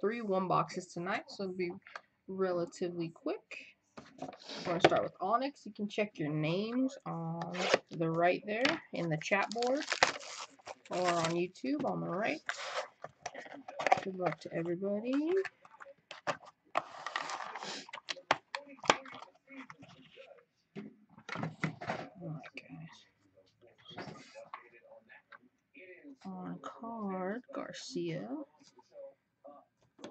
three one boxes tonight, so it'll be relatively quick. We're going to start with Onyx. You can check your names on the right there in the chat board or on YouTube on the right. Good luck to everybody. On card, Garcia.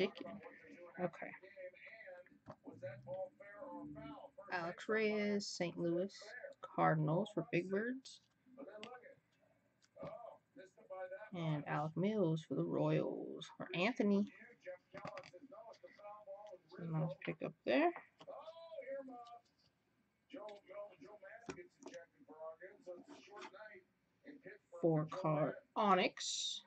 Okay. Alex Reyes, St. Louis Cardinals for Big Birds. And Alec Mills for the Royals for Anthony. Nice pick up there. Four card Onyx.